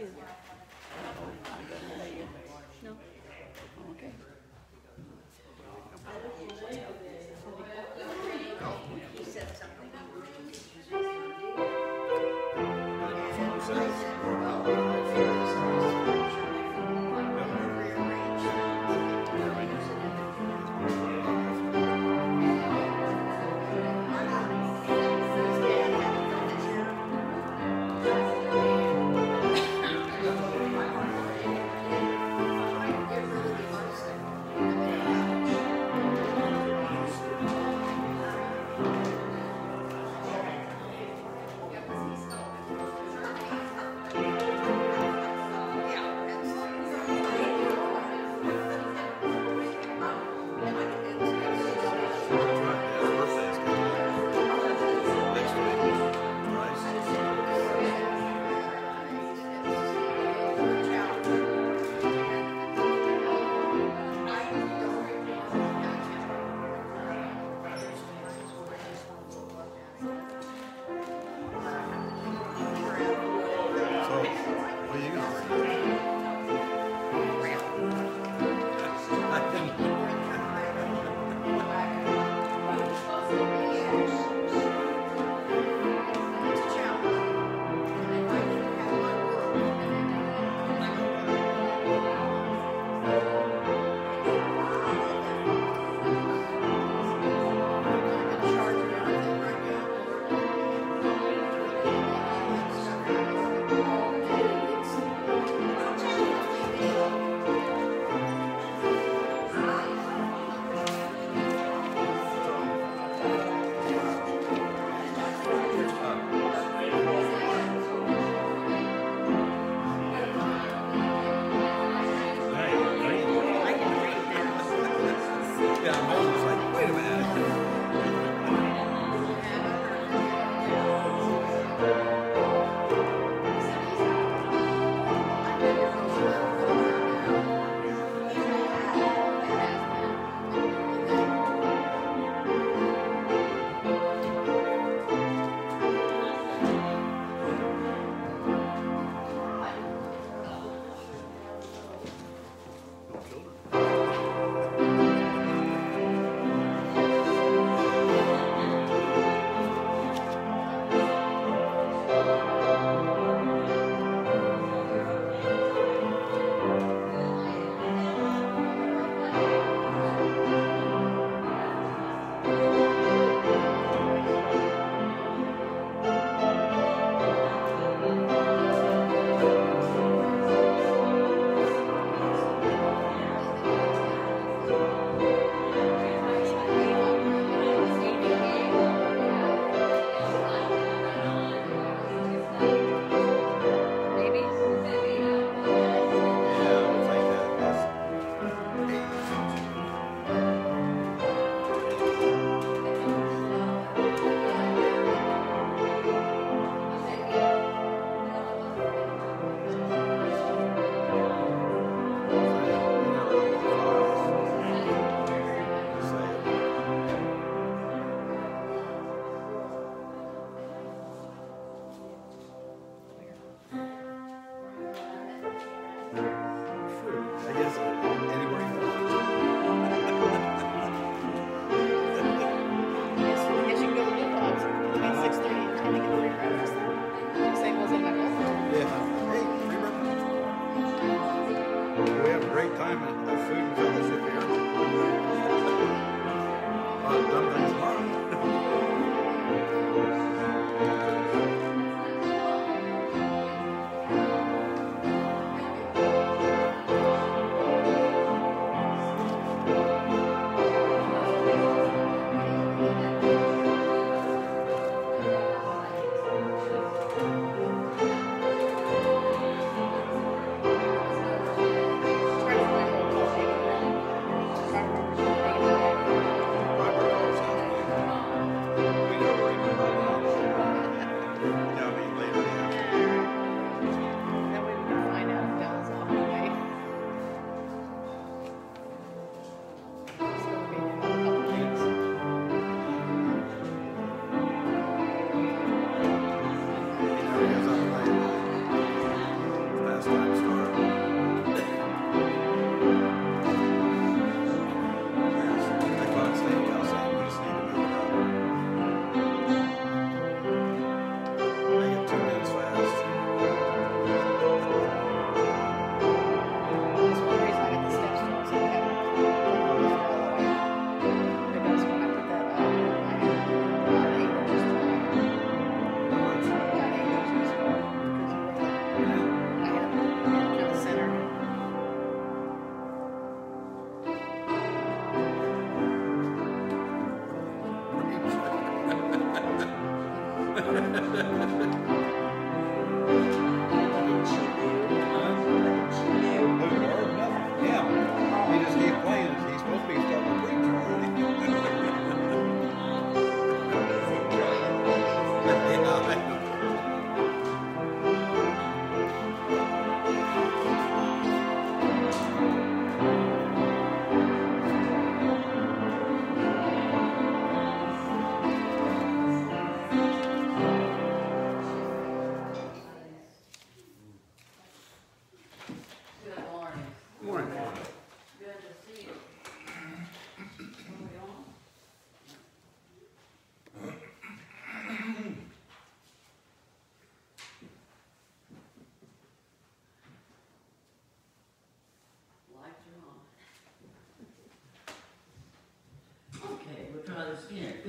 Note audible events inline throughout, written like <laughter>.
Is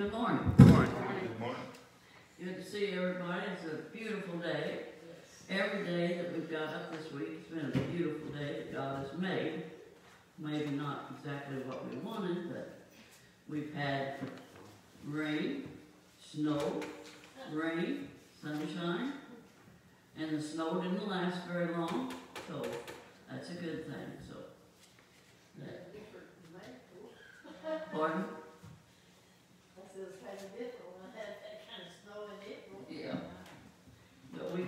this again. Good morning. Good morning. Good to see everybody. It's a beautiful day. Every day that we've got up this week, it's been a beautiful day that God has made. Maybe not exactly what we wanted, but we've had rain, snow, rain, sunshine, and the snow didn't last very long, so that's a good thing, so. that- Pardon? This is kind of different when I had that kind of snow in April. Yeah. But we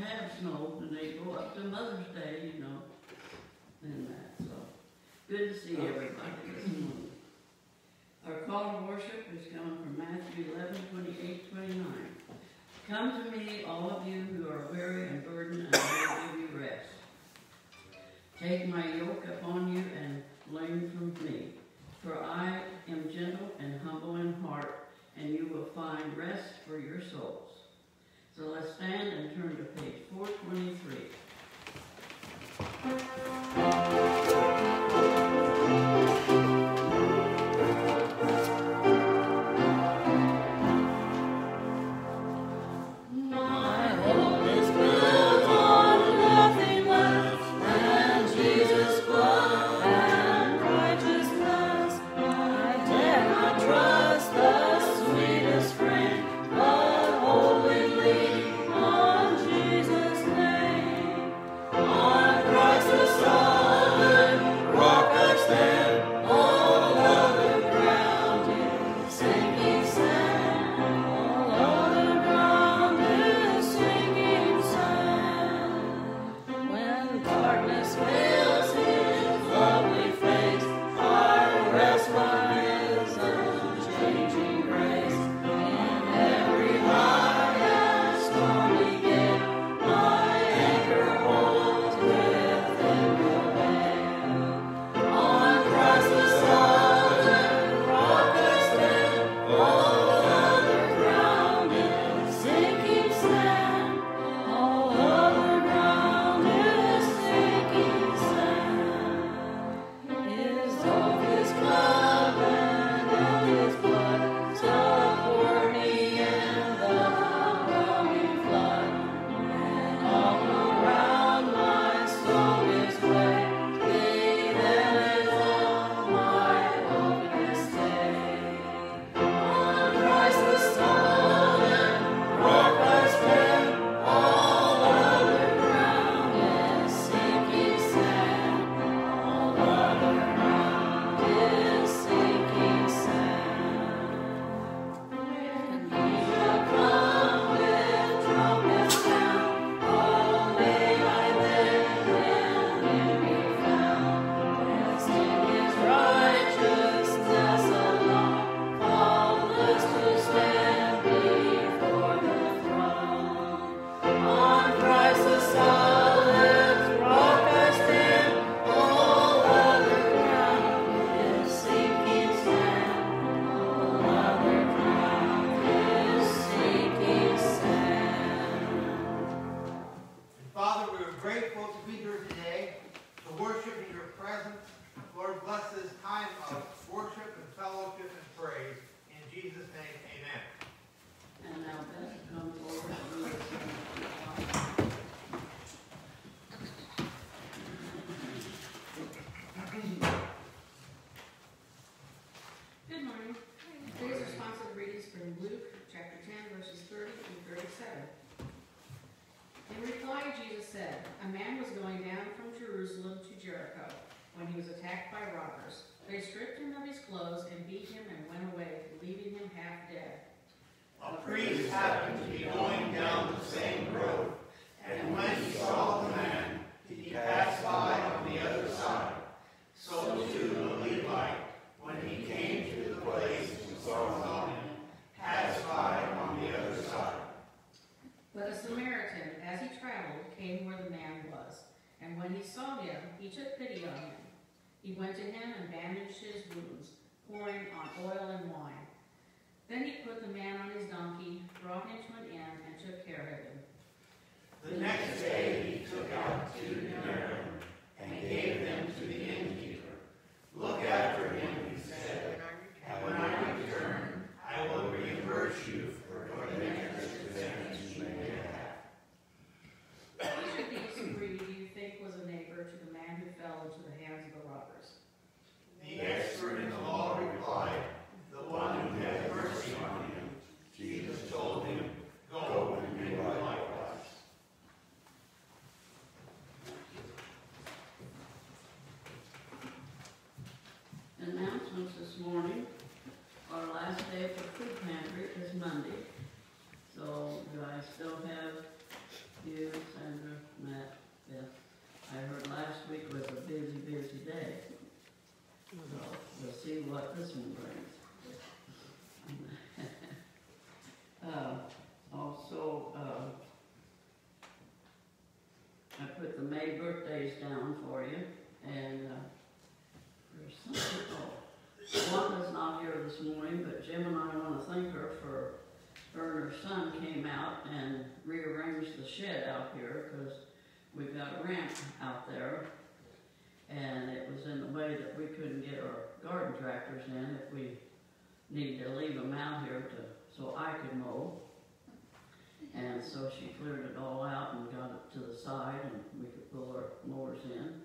have snow and they go up to Mother's Day, you know, and that, so. Good to see everybody this morning. Our call to worship is coming from Matthew 11, 28, 29. Come to me, all of you who are weary and burdened, and I will give you rest. Take my yoke upon you and learn from me, for I am gentle and humble in heart, and you will find rest for your souls. So let's stand and turn to page 423. Ramp out there. And it was in the way that we couldn't get our garden tractors in if we needed to leave them out here to, so I could mow. And so she cleared it all out and got it to the side and we could pull our mowers in,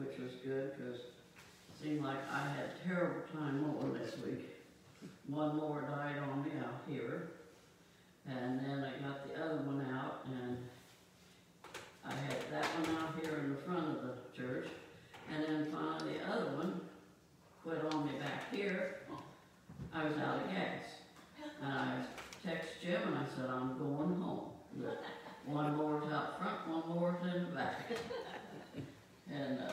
which was good, cause it seemed like I had a terrible time mowing this week. One mower died on me out here, and then I got the other one out and I had that one out here in the front of the church, and then finally the other one quit on me back here. I was out of gas. And I and I said, I'm going home. One mower's out front, one mower's in the back. <laughs> And, uh,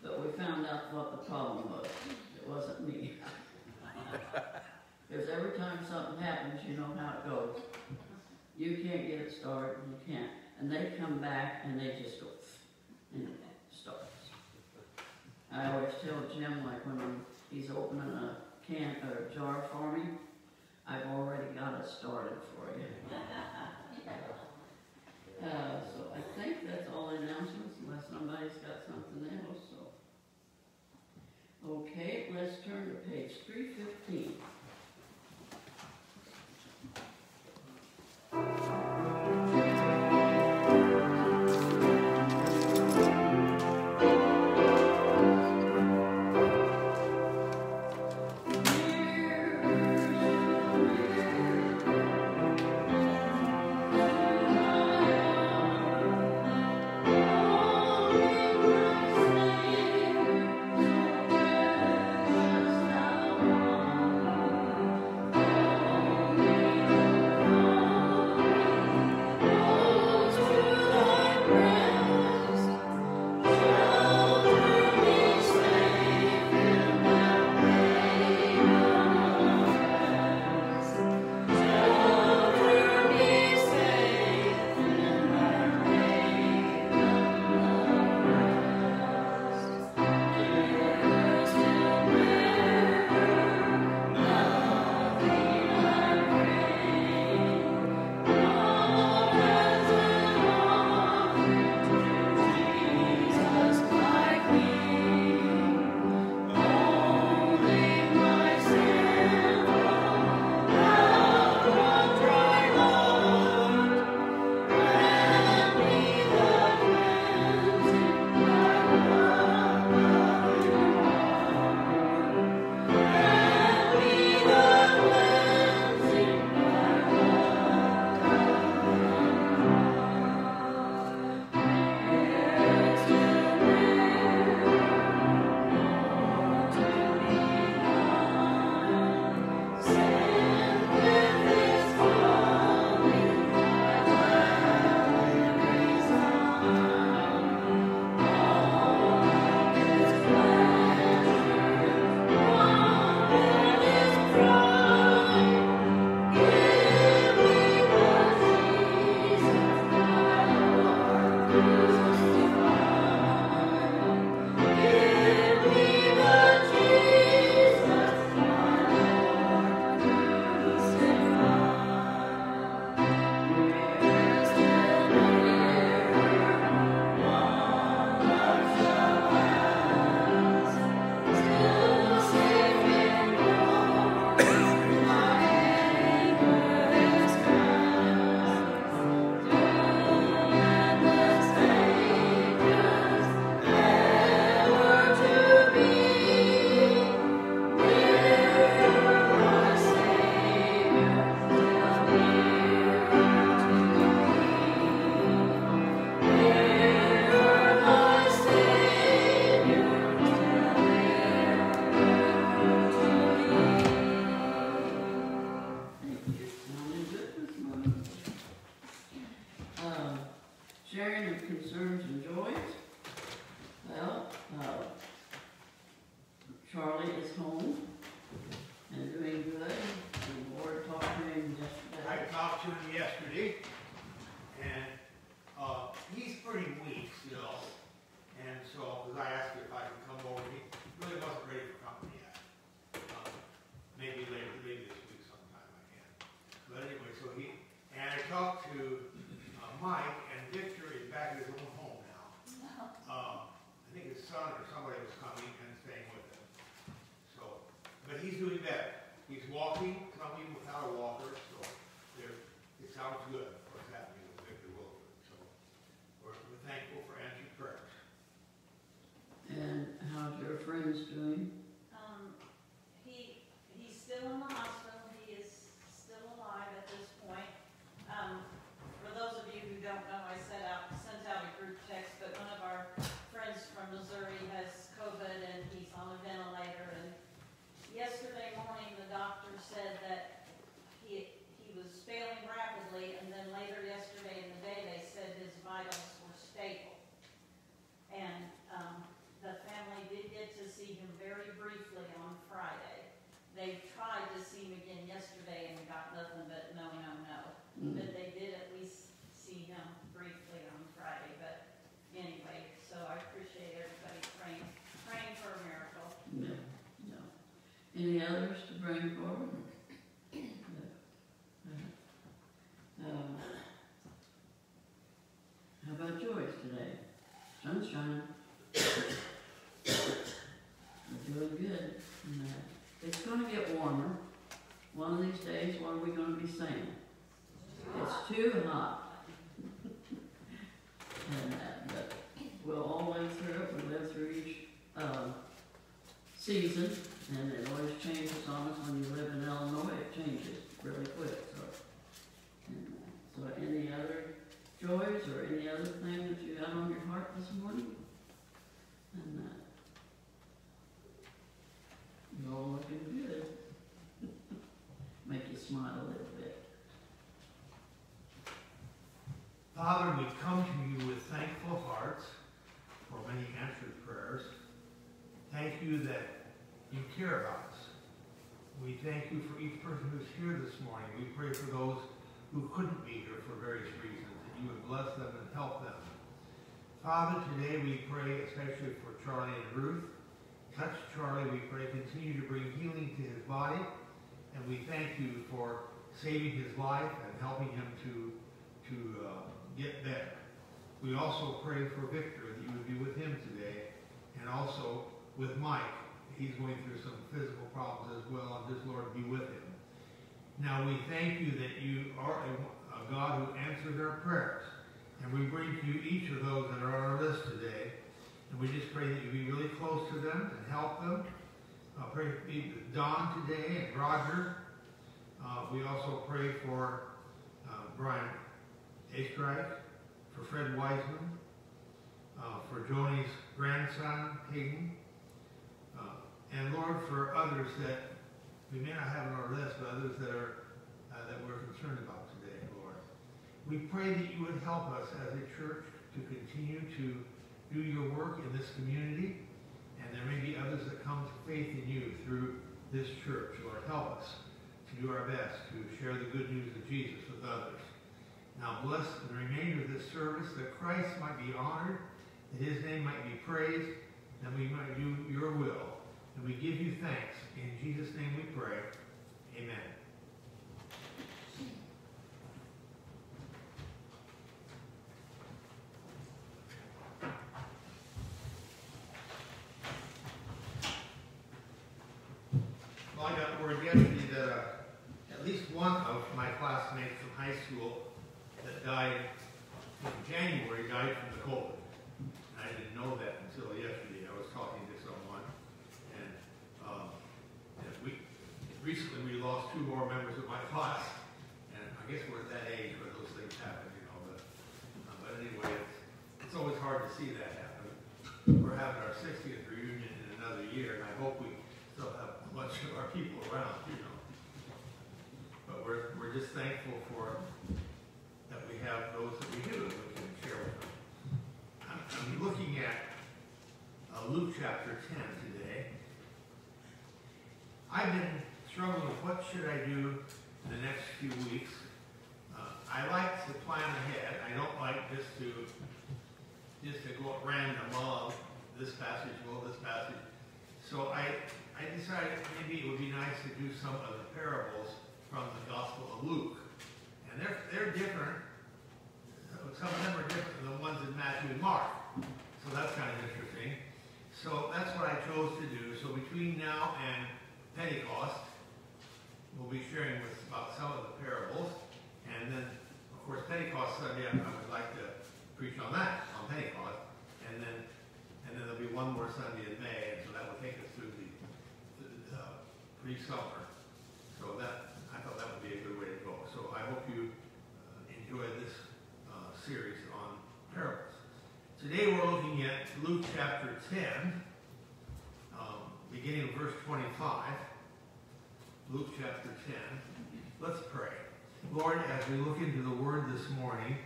but we found out what the problem was. It wasn't me. <laughs> Because every time something happens, you know how it goes. You can't get it started, you can't. And they come back and they just go, and it starts. I always tell Jim, like when he's opening a can, or a jar for me, I've already got it started for you. <laughs> Uh, so I think that's all the announcements, unless somebody's got something else, so. Okay, let's turn to page three fifteen. Your friends doing? Um, he, he's still in the hospital, he is still alive at this point. Um, for those of you who don't know, I sent out, sent out a group text, but one of our friends from Missouri has COVID and he's on a ventilator. And yesterday morning, the doctor said that he, he was failing rapidly, and then later yesterday in the day, they said his vitals were stable. And, um, the family did get to see him very briefly on Friday. They tried to see him again yesterday and got nothing but no, no, no. Mm. But they did at least see him briefly on Friday, but anyway, so I appreciate everybody praying, praying for a miracle. No, no. Any others to bring forward? No. Um, How about yours today? Sunshine. We're doing good. And, uh, It's gonna get warmer. One of these days, what are It's too hot. And, uh, but we'll all live through it, we live through each, um, season, and it always changes on us when you live in Illinois, it changes really quick, so. and, uh, So any other joys or any other thing that you had on your heart this morning? And, uh, you're all looking good. Make you smile a little bit. Father, we come to you with thankful hearts for many answered prayers. Thank you that you care about us. We thank you for each person who's here this morning. We pray for those who couldn't be here for various reasons, that you would bless them and help them. Father, today we pray especially for Charlie and Ruth. Touch Charlie, we pray, continue to bring healing to his body, and we thank you for saving his life and helping him to, to uh, get better. We also pray for Victor, that you would be with him today, and also with Mike. He's going through some physical problems as well, and just Lord, be with him. Now we thank you that you are a, a God who answers our prayers. And we bring to you each of those that are on our list today. And we just pray that you be really close to them and help them. Uh, pray for be with Don today and Roger. Uh, we also pray for uh, Brian Astrike, for Fred Wiseman, uh, for Joni's grandson, Hayden. And Lord, for others that we may not have on our list, but others that are uh, that we're concerned about today, Lord. We pray that you would help us as a church to continue to do your work in this community, and there may be others that come to faith in you through this church. Lord, help us to do our best to share the good news of Jesus with others. Now bless the remainder of this service, that Christ might be honored, that his name might be praised, that we might do your will. And we give you thanks. In Jesus' name we pray. Amen. Well, I got word yesterday that uh, at least one of my classmates from high school that died in January died from the COVID. And I didn't know that until yesterday. I was talking to someone, and, um, and we recently we lost two more members of my class, and I guess we're at that age where those things happen, you know. But, uh, but anyway, it's, it's always hard to see that happen. We're having our 60th reunion in another year, and I hope we still have a bunch of our people around, you know. But we're, we're that we have those that we do, that we can share with them. I'm, looking at uh, Luke chapter 10 today. I've been struggling with what should I do the next few weeks. Uh, I like to plan ahead. I don't like just to just to go at random, well, this passage, well, this passage. So I, I decided maybe it would be nice to do some of the parables from the Gospel of Luke. They're, they're different. Uh, some of them are different than the ones in Matthew and Mark. So that's kind of interesting. So that's what I chose to do. So between now and Pentecost, we'll be sharing with about some of the parables. And then, of course, Pentecost Sunday, I would like to preach on that, on Pentecost. And then and then there'll be one more Sunday in May, and so that will take us through the, the uh, pre-summer. So that I thought that would be a good way to so I hope you uh, enjoy this, uh, series on parables. Today we're looking at Luke chapter ten, um, beginning of verse twenty-five. Luke chapter ten. Let's pray. Lord, as we look into the word this morning,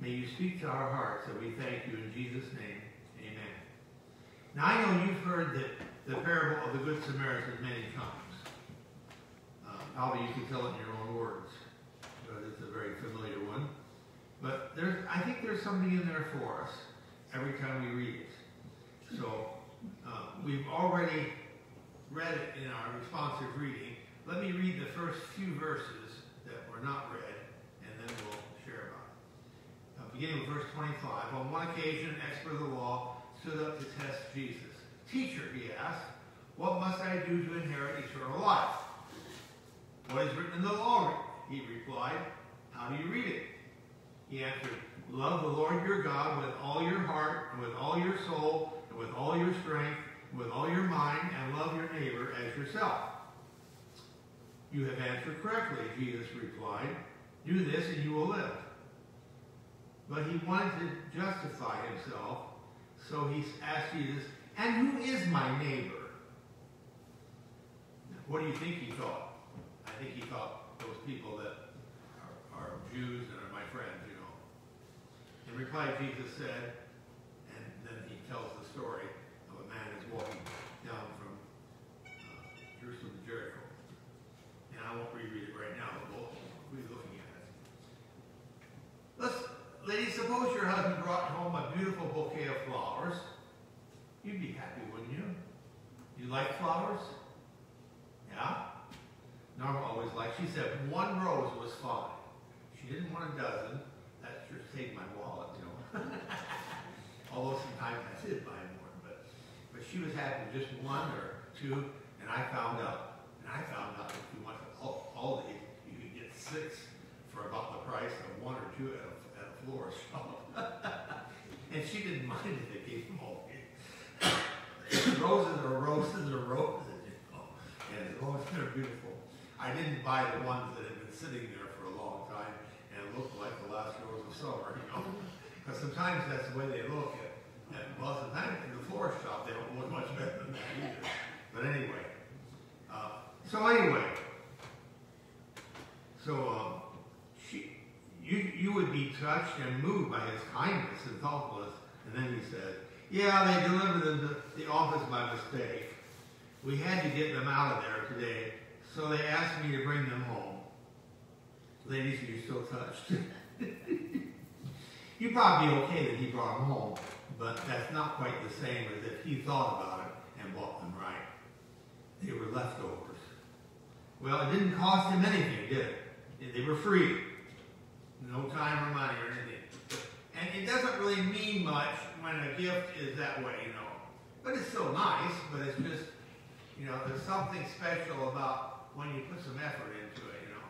may you speak to our hearts, and we thank you in Jesus' name. Amen. Now I know you've heard that the parable of the Good Samaritan many times. Uh, probably you can tell it in your own words, but it's a very familiar one. But I think there's something in there for us every time we read it. So uh, we've already read it in our responsive reading. Let me read the first few verses that were not read, and then we'll share about it. Uh, beginning with verse 25. On one occasion, an expert of the law stood up to test Jesus. Teacher, he asked, what must I do to inherit eternal life? What is written in the law? He replied. How do you read it? He answered, Love the Lord your God with all your heart, and with all your soul, and with all your strength, and with all your mind, and love your neighbor as yourself. You have answered correctly, Jesus replied. Do this and you will live. But he wanted to justify himself, so he asked Jesus, And who is my neighbor? What do you think he thought? I think he thought those people that Jews and are my friends, you know. In reply, Jesus said, and then he tells the story of a man who's walking down from uh, Jerusalem to Jericho. And I won't reread it right now, but we'll be looking at it. Let's, ladies, suppose your husband brought home a beautiful bouquet of flowers. You'd be happy, wouldn't you? You like flowers? Yeah? Norma always liked, she said one rose was fine. She didn't want a dozen. That sure saved my wallet, you know. <laughs> Although sometimes I did buy more, but, but she was with just one or two, and I found out, and I found out if you want all, all these, you could get six for about the price of one or two at a, at a florist shop. <laughs> and she didn't mind if they gave them all. <coughs> roses are roses are roses, you know. And oh, as they're beautiful. I didn't buy the ones that had been sitting there for a long time looked like the last rose of summer, you know. Because sometimes that's the way they look at, at well, sometimes in the florist shop they don't look much better than that either. But anyway, uh, so anyway, so um, she, you you would be touched and moved by his kindness and thoughtfulness. And then he said, "Yeah, they delivered them to the office by mistake. We had to get them out of there today, so they asked me to bring them home." Ladies, you're still touched. <laughs> You'd probably be okay that he brought them home, but that's not quite the same as if he thought about it and bought them right. They were leftovers. Well, it didn't cost him anything, did it? They were free. No time or money or anything. And it doesn't really mean much when a gift is that way, you know. But it's still nice, but it's just, you know, there's something special about when you put some effort into it, you know.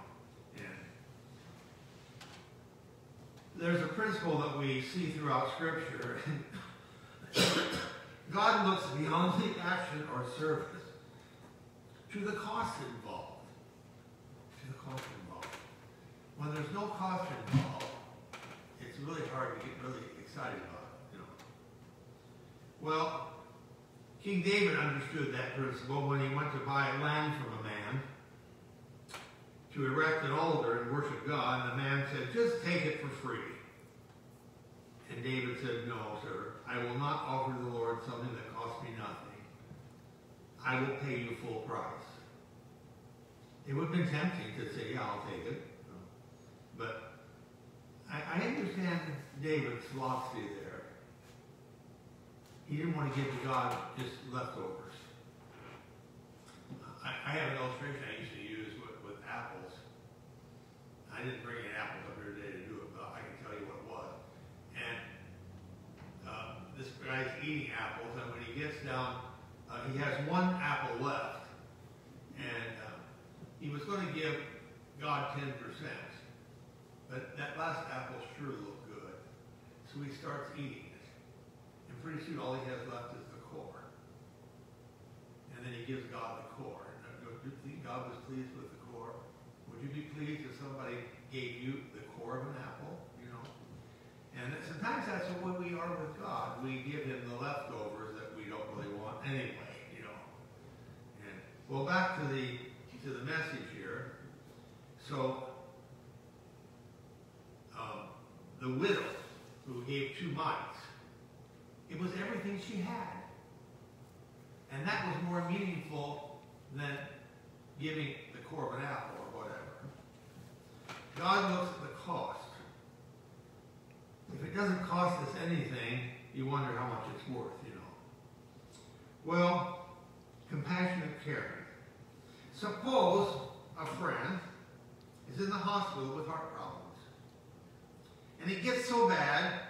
And there's a principle that we see throughout Scripture. God looks beyond the action or service to the cost involved. To the cost involved. When there's no cost involved, it's really hard to get really excited about it, you know. Well, King David understood that principle when he went to buy land from a man to erect an altar and worship God, and the man said, just take it for free. And David said, no, sir, I will not offer the Lord something that costs me nothing. I will pay you full price. It would have been tempting to say, yeah, I'll take it. But I, understand David's philosophy there. He didn't want to give to God just leftovers. I, I have an illustration I used to use with, with apples. I didn't bring any apples up here today to do it, but I can tell you what it was. And uh, this guy's eating apples, and when he gets down, uh, he has one apple left. And uh, he was going to give God 10%. But that last apple sure looked good. So he starts eating it. And pretty soon all he has left is the core. And then he gives God the core. And God was pleased with you be pleased if somebody gave you the core of an apple? You know? And sometimes that's the way we are with God. We give him the leftovers that we don't really want anyway, you know. And well back to the to the message here. So um, the widow who gave two mites, it was everything she had. And that was more meaningful than giving the core of an apple. God looks at the cost. If it doesn't cost us anything, you wonder how much it's worth, you know. Well, compassionate caring. Suppose a friend is in the hospital with heart problems. And it gets so bad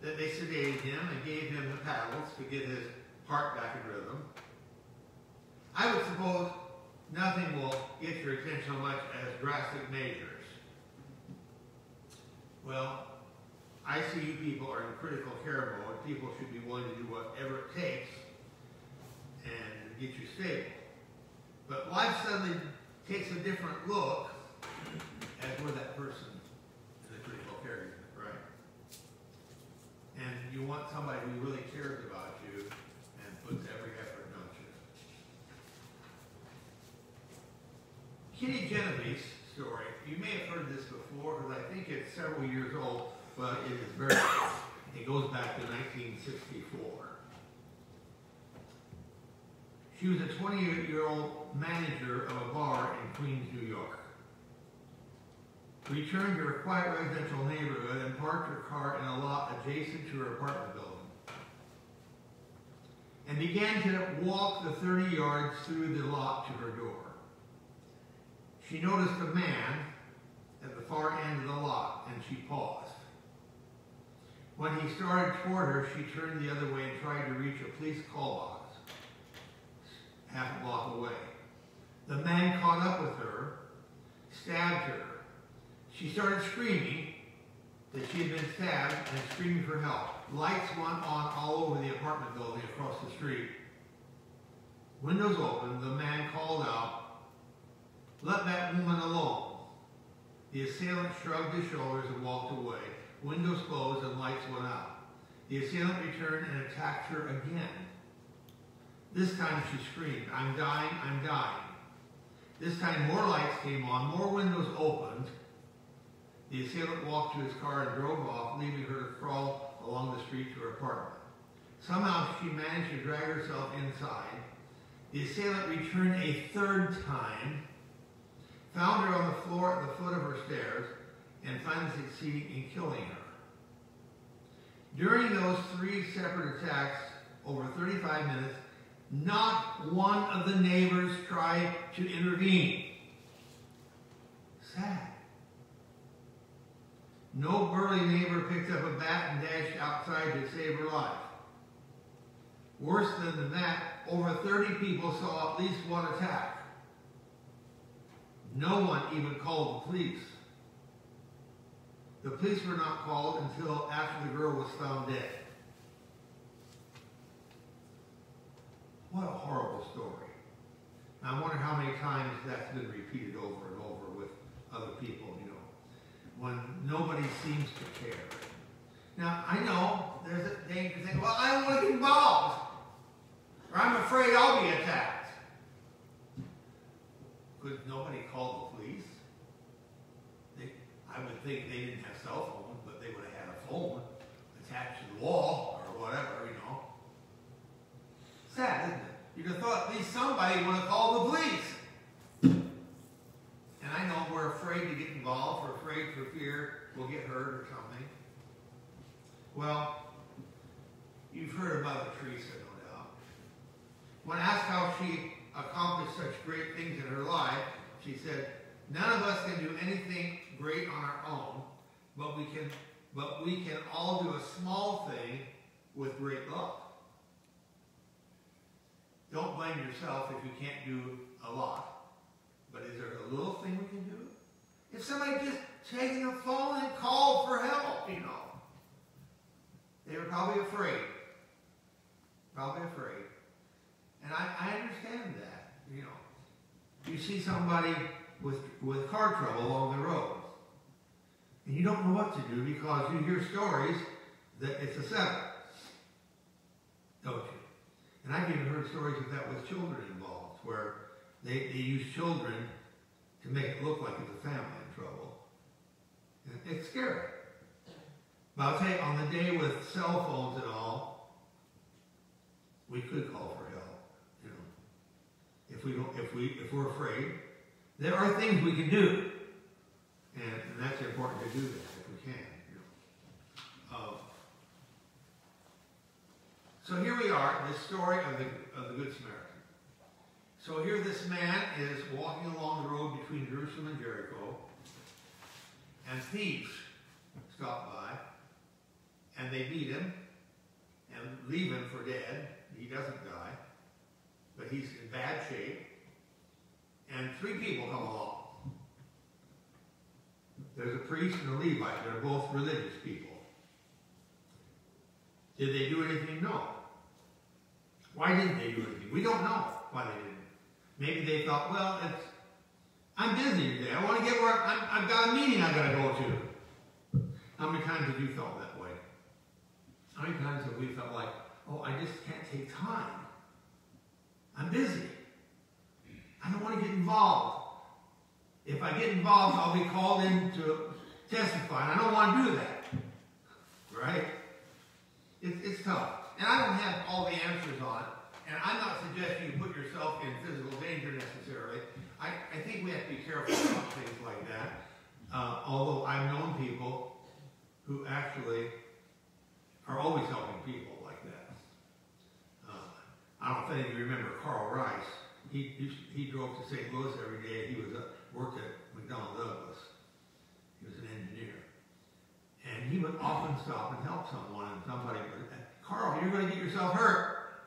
that they sedated him and gave him the paddles to get his heart back in rhythm. I would suppose nothing will get your attention so much as drastic measures. Well, ICU people are in critical care mode. People should be willing to do whatever it takes and get you stable. But life suddenly takes a different look as we're that person in the critical care unit, right? And you want somebody who really cares about you and puts every effort, don't you? Kitty Genovese's story, you may have heard this before because I think it's several years old, but it is very, <coughs> it goes back to 1964. She was a 28-year-old manager of a bar in Queens, New York. Returned to her quiet residential neighborhood and parked her car in a lot adjacent to her apartment building. And began to walk the 30 yards through the lot to her door. She noticed a man at the far end of the lot and she paused. When he started toward her, she turned the other way and tried to reach a police call box half a block away. The man caught up with her, stabbed her. She started screaming that she had been stabbed and screaming for help. Lights went on all over the apartment building across the street. Windows opened, the man called out, Let that woman alone. The assailant shrugged his shoulders and walked away. Windows closed and lights went out. The assailant returned and attacked her again. This time she screamed, I'm dying, I'm dying. This time more lights came on, more windows opened. The assailant walked to his car and drove off, leaving her to crawl along the street to her apartment. Somehow she managed to drag herself inside. The assailant returned a third time, found her on the floor at the foot of her stairs, and finally succeeded in killing her. During those three separate attacks, over 35 minutes, not one of the neighbors tried to intervene. Sad. No burly neighbor picked up a bat and dashed outside to save her life. Worse than that, over 30 people saw at least one attack. No one even called the police. The police were not called until after the girl was found dead. What a horrible story. I wonder how many times that's been repeated over and over with other people, you know, when nobody seems to care. Now, I know there's a danger saying, well, I don't want to get involved, or I'm afraid I'll be attacked. Could nobody call the police? They, I would think they didn't have cell phones, but they would have had a phone attached to the wall or whatever, you know. Sad, isn't it? You'd have thought at least somebody would have called the police. And I know we're afraid to get involved, we're afraid for fear we'll get hurt or something. Well, you've heard about the Teresa, no doubt. When asked how she accomplished such great things in her life, she said, None of us can do anything great on our own, but we can but we can all do a small thing with great love. Don't blame yourself if you can't do a lot. But is there a little thing we can do? If somebody just taken the phone and called for help, you know. They were probably afraid. Probably afraid. And I, I understand that, you know. You see somebody with, with car trouble along the road. And you don't know what to do because you hear stories that it's a setup. Don't you? And I've even heard stories of that with children involved, where they, they use children to make it look like it's a family in trouble. And it's scary. But I'll you, on the day with cell phones and all, we could call for if we don't, if we, if we're afraid, there are things we can do, and, and that's important to do that if we can. You know. Um, so here we are, this story of the of the Good Samaritan. So here this man is walking along the road between Jerusalem and Jericho, and thieves stop by, and they beat him and leave him for dead. He doesn't die, but he's in bad shape. And three people come along. There's a priest and a Levite. They're both religious people. Did they do anything? No. Why didn't they do anything? We don't know why they didn't. Maybe they thought, well, it's I'm busy today. I want to get where I'm, I've got a meeting I've got to go to. How many times have you felt that way? How many times have we felt like, oh, I just can't take time. I'm busy. I don't want to get involved. If I get involved, I'll be called in to testify, and I don't want to do that. Right? It, it's tough. And I don't have all the answers on it. And I'm not suggesting you put yourself in physical danger necessarily. I, I think we have to be careful about things like that. Uh, although I've known people who actually are always helping people If you remember Carl Rice. He, he, drove to St. Louis every day. He was a, worked at McDonnell Douglas. He was an engineer. And he would often stop and help someone, and somebody would, Carl, you're going to get yourself hurt.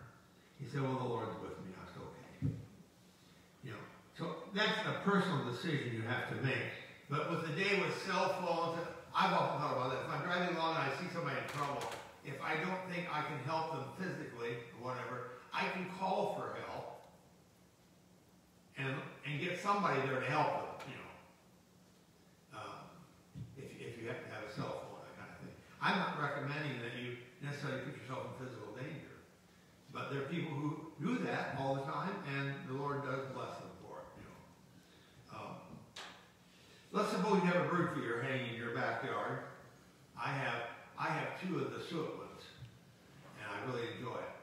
He said, well, the Lord's with me. I said, okay. You know, so that's a personal decision you have to make. But with the day with cell phones, I've often thought about that. If I'm driving along and I see somebody in trouble, if I don't think I can help them physically or whatever, I can call for help and, and get somebody there to help them, you know. Um, if, if you have to have a cell phone, that kind of thing. I'm not recommending that you necessarily put yourself in physical danger. But there are people who do that all the time, and the Lord does bless them for it, you know. Um, let's suppose you have a bird feeder hanging in your backyard. I have, I have two of the suet ones, and I really enjoy it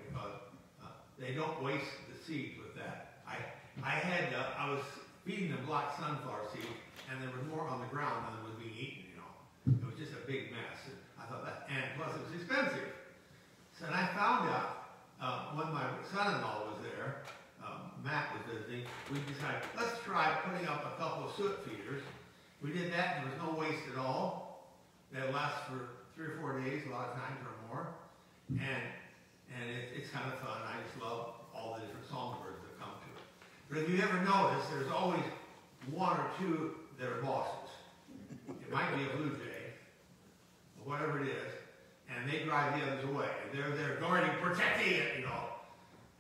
they don't waste the seeds with that. I, I had, uh, I was feeding them black sunflower seed, and there was more on the ground than was being eaten, you know. It was just a big mess. And I thought that, and plus it was expensive. So I found out uh, when my son-in-law was there, um, Matt was visiting, we decided, let's try putting up a couple of suet feeders. We did that, and there was no waste at all. They last for three or four days, a lot of times or more. And and it, it's kind of fun. Love all the different songbirds that come to it. But if you ever notice, there's always one or two that are bosses. It might be a blue jay, or whatever it is, and they drive the others away. They're there guarding, protecting it, you know.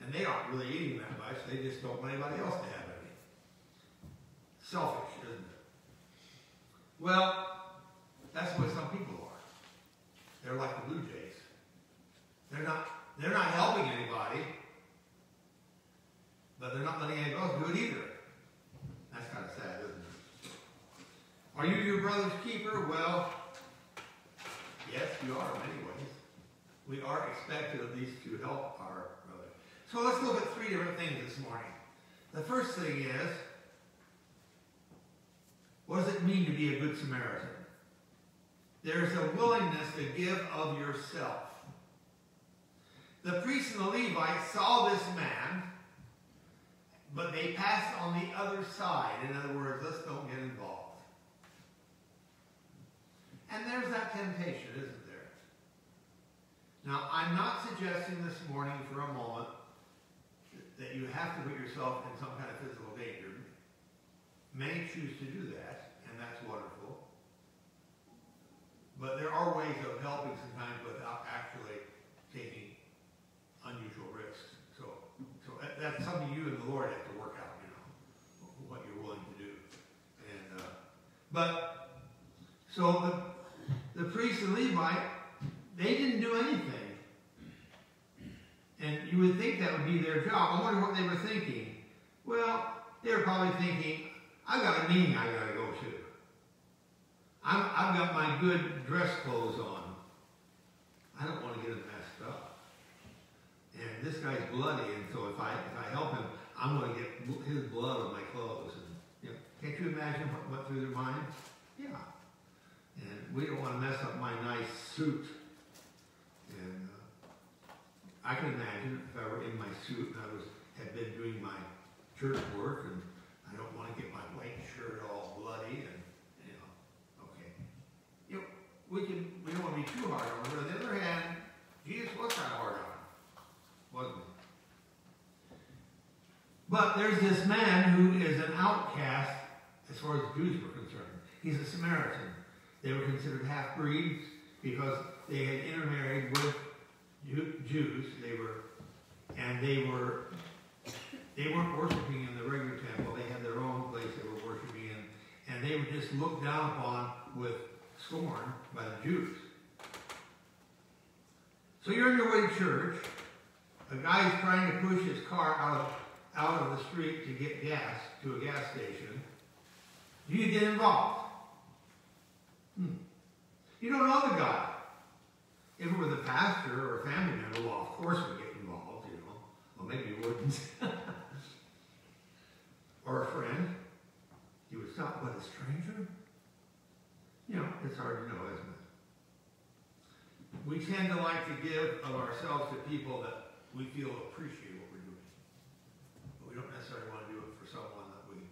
And they aren't really eating that much. They just don't want anybody else to have any. Selfish, isn't it? Well, that's what some people are. They're like the blue jays. They're not, they're not helping anybody, but they're not letting anybody else do it either. That's kind of sad, isn't it? Are you your brother's keeper? Well, yes, you are in many ways. We are expected at least to help our brother. So let's look at three different things this morning. The first thing is, what does it mean to be a good Samaritan? There's a willingness to give of yourself. The priest and the Levite saw this man, but they pass on the other side. In other words, let's don't get involved. And there's that temptation, isn't there? Now, I'm not suggesting this morning for a moment that you have to put yourself in some kind of physical danger. Many choose to do that, and that's wonderful. But there are ways of helping sometimes without actually taking unusual risks. That's something you and the Lord have to work out, you know, what you're willing to do. And, uh, but, so the, the priest and Levite, they didn't do anything. And you would think that would be their job. I wonder what they were thinking. Well, they were probably thinking, I've got a meeting I gotta go to. I'm, I've got my good dress clothes on. I don't want to get. And this guy's bloody, and so if I if I help him, I'm going to get his blood on my clothes. And you know, can't you imagine what went through their mind? Yeah. And we don't want to mess up my nice suit. And uh, I can imagine if I were in my suit and I was had been doing my church work, and I don't want to get my white shirt all bloody and you know, okay. You know, we can, we don't want to be too hard on her. On the other hand, Jesus was of hard on wasn't he? But there's this man who is an outcast as far as the Jews were concerned. He's a Samaritan. They were considered half-breeds because they had intermarried with Jews. They were, and they were, they weren't worshiping in the regular temple. They had their own place they were worshiping in, and they were just looked down upon with scorn by the Jews. So you're on your way to church. A guy's trying to push his car out out of the street to get gas to a gas station. Do you get involved? Hmm. You don't know the guy. If it was a pastor or a family member, well, of course we get involved, you know. Well, maybe you wouldn't. <laughs> or a friend. You would stop, but a stranger? You know, it's hard to know, isn't it? We tend to like to give of ourselves to people that we feel appreciate what we're doing. But we don't necessarily want to do it for someone that we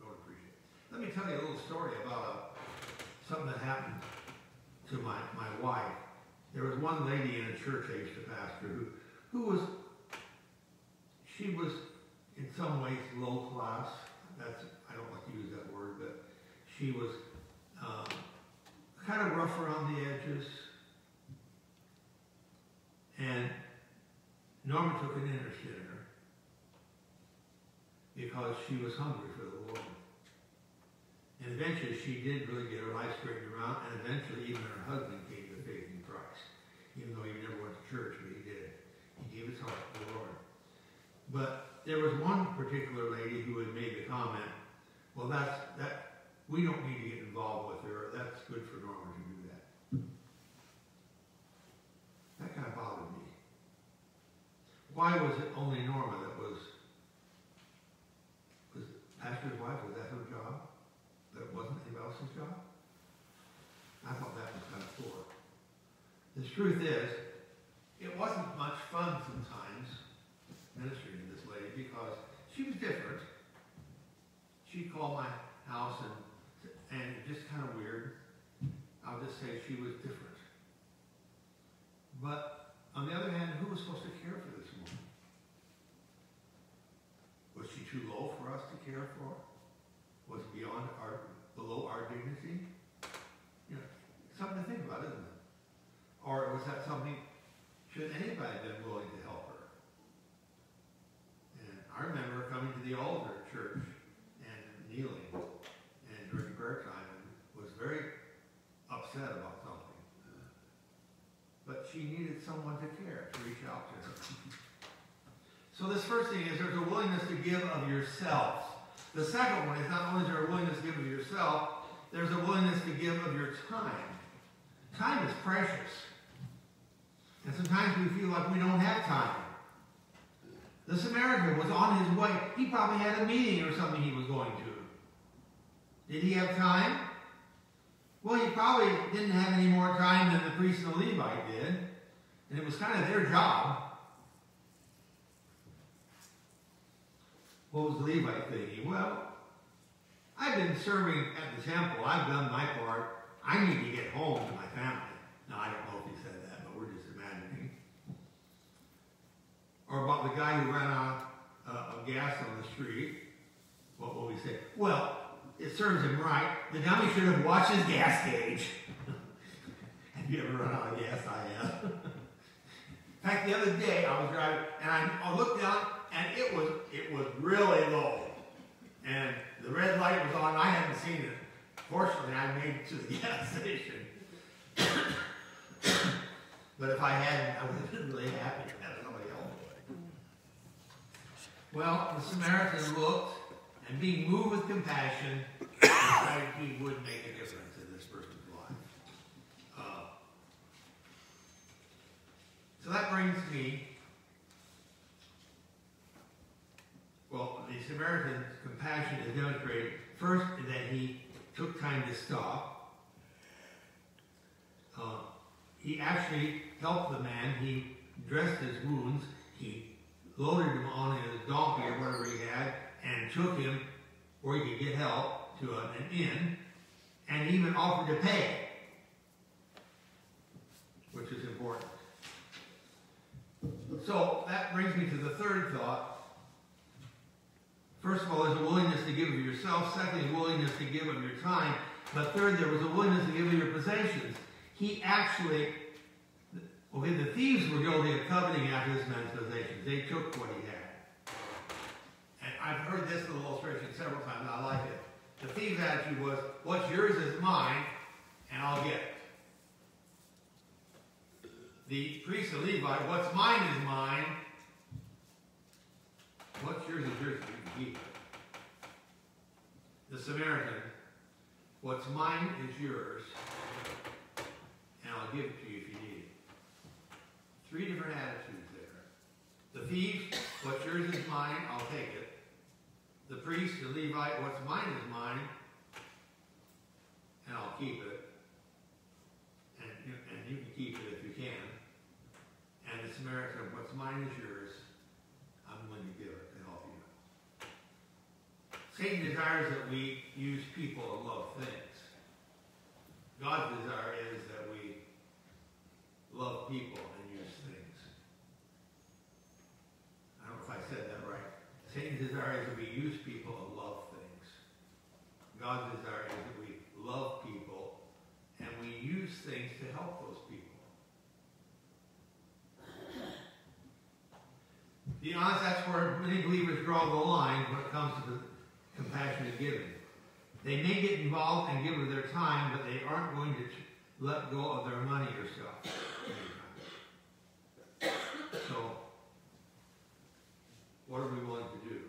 don't appreciate. Let me tell you a little story about uh, something that happened to my, my wife. There was one lady in a church I used to pastor who, who was, she was in some ways low class. That's, I don't like to use that word, but she was um, kind of rough around the edges. And Norma took an interest in her because she was hungry for the Lord. And eventually she did really get her life straightened around, and eventually even her husband came to faith in Christ. Even though he never went to church, but he did. He gave his heart to the Lord. But there was one particular lady who had made the comment, well, that's, that, we don't need to get involved with her. That's good for Norma to do that. That kind of bothered me. Why was it only Norma that was, was pastor's wife, was that her job? That wasn't anybody else's job? I thought that was kind of poor. The truth is, it wasn't much fun sometimes ministering to this lady because she was different. She'd call my house and, and just kind of weird. I'll just say she was different. But on the other hand, who was supposed to care for this woman? Was she too low for us to care for? Was beyond our, below our dignity? You know, something to think about, isn't it? Or was that something, should anybody have been willing to help her? And I remember coming to the altar church and kneeling and during prayer time and was very upset about something. But she needed someone to care, to reach out to her. So this first thing is there's a willingness to give of yourself. The second one is not only is there a willingness to give of yourself, there's a willingness to give of your time. Time is precious. And sometimes we feel like we don't have time. The Samaritan was on his way. He probably had a meeting or something he was going to. Did he have time? Well, he probably didn't have any more time than the priest and the Levite did. And it was kind of their job. What was the Levite thinking? Well, I've been serving at the temple. I've done my part. I need to get home to my family. Now, I don't know if he said that, but we're just imagining. Or about the guy who ran out of gas on the street. What will we say? Well, it serves him right. The dummy should have watched his gas gauge. <laughs> have you ever run out of gas? I have. <laughs> In fact, the other day I was driving and I, I looked down and it was it was really low, and the red light was on. I hadn't seen it. Fortunately, I made it to the <laughs> gas station. but if I hadn't, I would have been really happy to have somebody else. Well, the Samaritan looked and being moved with compassion, decided he would make a difference in this person's life. Uh, so that brings me, well, the Samaritan's compassion is demonstrated first in that he took time to stop. Uh, he actually helped the man. He dressed his wounds. He loaded him on his donkey or whatever he had and took him where he could get help to an, an inn and even offered to pay, which is important. So that brings me to the third thought. First of all, there's a willingness to give of yourself. Secondly, a willingness to give of your time. But third, there was a willingness to give of your possessions. He actually, okay, the thieves were guilty of coveting after this man's possessions. They took what he had. And I've heard this little illustration several times, I like it. The thief's attitude was, what's yours is mine, and I'll get it. The priest of Levi, what's mine is mine, what's yours is yours, The Samaritan, what's mine is yours, and I'll give it to you if you need it. Three different attitudes there. The thief, what's yours is mine, I'll take it. The priest, the Levite, what's mine is mine, and I'll keep it. And and you can keep it if you can. And the Samaritan, what's mine is yours, I'm willing to give it to help you. Satan desires that we use people to love things. God's desire is that we love people and use things. I don't know if I said that right. Satan's desire is that we use people and love things. God's desire is that we love people and we use things to help those people. To be honest, that's where many believers draw the line when it comes to the compassionate giving. They may get involved and give of their time, but they aren't going to let go of their money or stuff. So, what are we willing to do?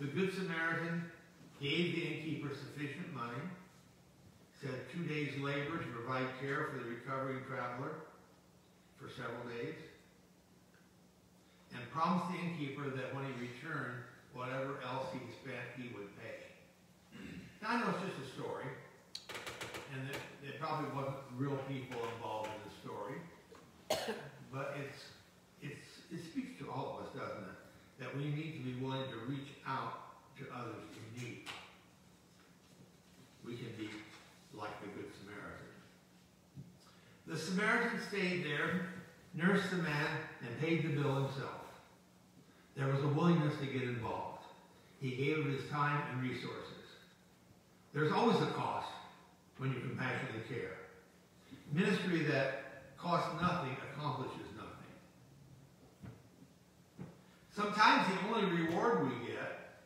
The Good Samaritan gave the innkeeper sufficient money, said two days' labor to provide care for the recovering traveler for several days, and promised the innkeeper that when he returned, whatever else he spent, he would pay. Now, I know it's just a story, and there, probably wasn't real people involved in the story, but it's, it's, it speaks to all of us, doesn't it? That we need to be willing to reach out to others in need. We can be like the Good Samaritan. The Samaritan stayed there, nursed the man, and paid the bill himself. There was a willingness to get involved. He gave of his time and resources. There's always a cost when you compassionately care. Ministry that costs nothing accomplishes nothing. Sometimes the only reward we get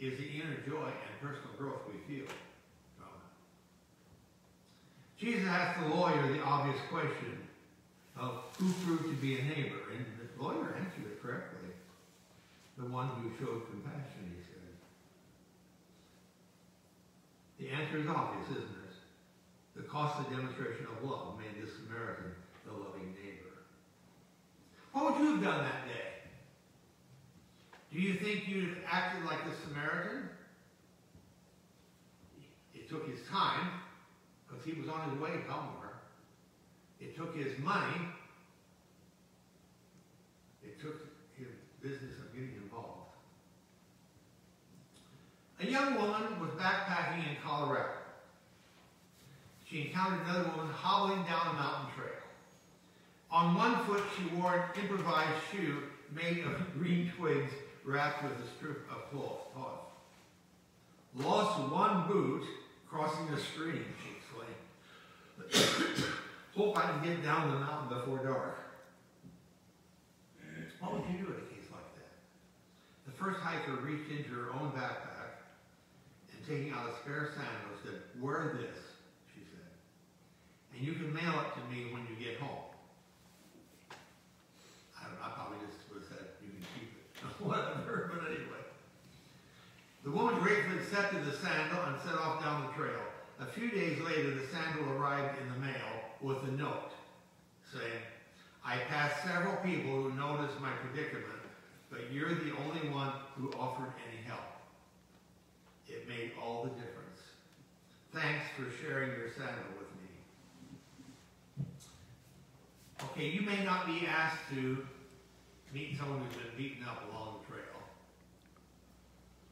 is the inner joy and personal growth we feel. Jesus asked the lawyer the obvious question of who proved to be a neighbor, and the lawyer answered it correctly. The one who showed compassion, he said. The answer is obvious, isn't it? The costly demonstration of love made this Samaritan the loving neighbor. What would you have done that day? Do you think you'd have acted like the Samaritan? It took his time, because he was on his way somewhere. It took his money. It took his business of getting involved. A young woman was backpacking in Colorado. She encountered another woman hobbling down a mountain trail. On one foot, she wore an improvised shoe made of <laughs> green twigs wrapped with a strip of cloth. Lost one boot crossing the stream, she exclaimed. <coughs> Hope I can get down the mountain before dark. What would you do in a case like that? The first hiker reached into her own backpack taking out a spare sandal said, wear this, she said. And you can mail it to me when you get home. I don't know, I probably just would have said, you can keep it, <laughs> whatever, but anyway. The woman gratefully accepted the sandal and set off down the trail. A few days later, the sandal arrived in the mail with a note saying, I passed several people who noticed my predicament, but you're the only one who offered any help. It made all the difference. Thanks for sharing your sandal with me. Okay, you may not be asked to meet someone who's been beaten up along the trail.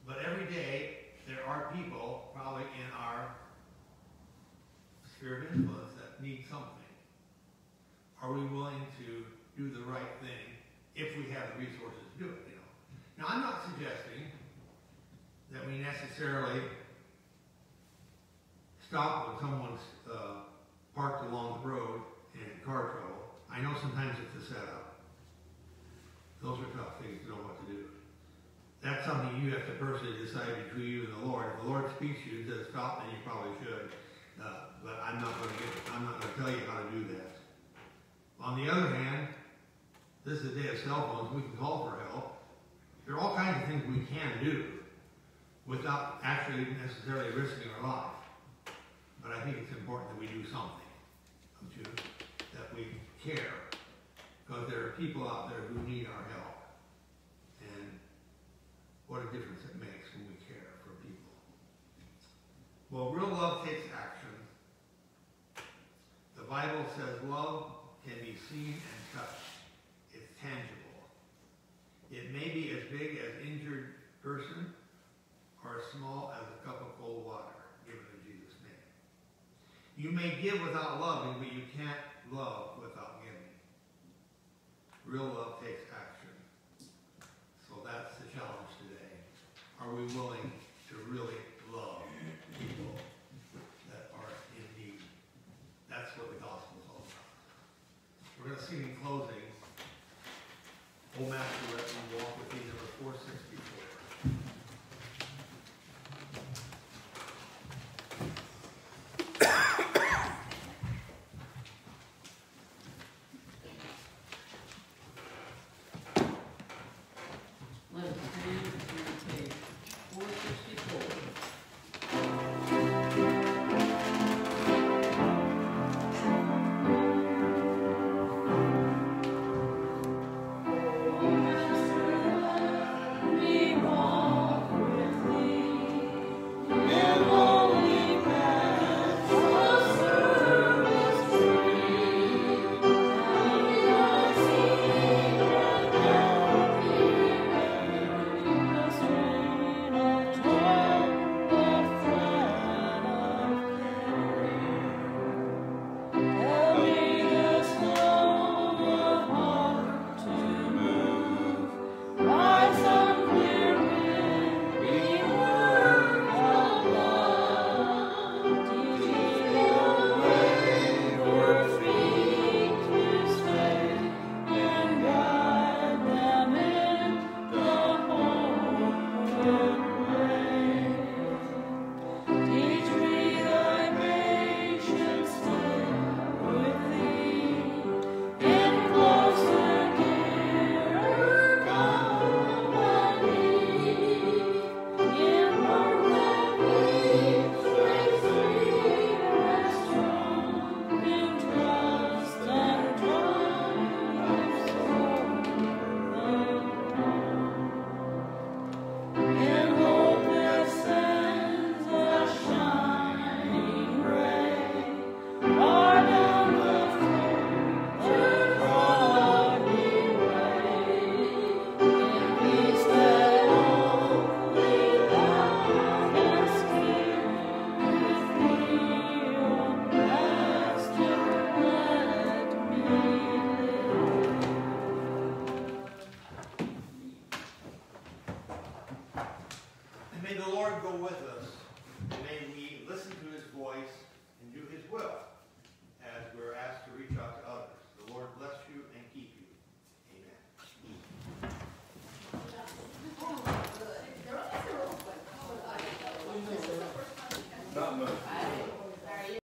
But every day, there are people, probably in our sphere of influence, that need something. Are we willing to do the right thing if we have the resources to do it, you know? Now, I'm not suggesting that we necessarily stop when someone's uh, parked along the road in car trouble. I know sometimes it's a setup. Those are tough things to know what to do. That's something you have to personally decide between you and the Lord. If the Lord speaks to you and says stop, then you probably should. Uh, but I'm not going to. I'm not going to tell you how to do that. On the other hand, this is the day of cell phones. We can call for help. There are all kinds of things we can do without actually necessarily risking our life. But I think it's important that we do something, you? That we care. Because there are people out there who need our help. And what a difference it makes when we care for people. Well, real love takes action. The Bible says love can be seen and touched. It's tangible. It may be as big as injured person or as small as a cup of cold water given in Jesus' name. You may give without loving, but you can't love